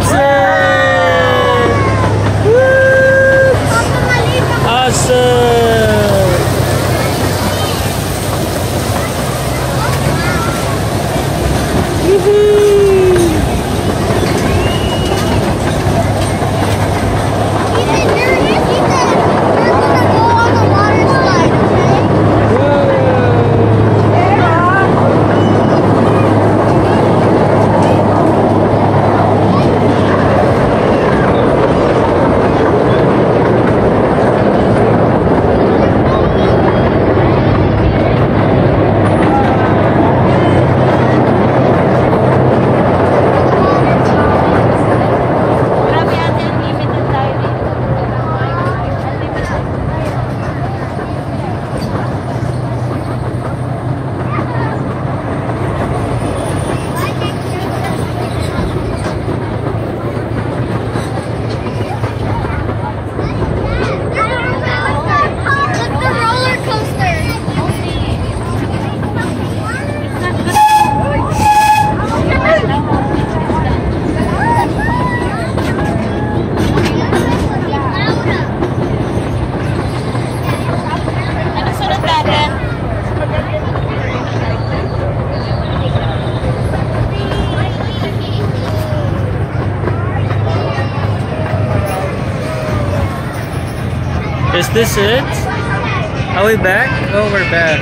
That's. Is this it? Are we back? Oh, we're back.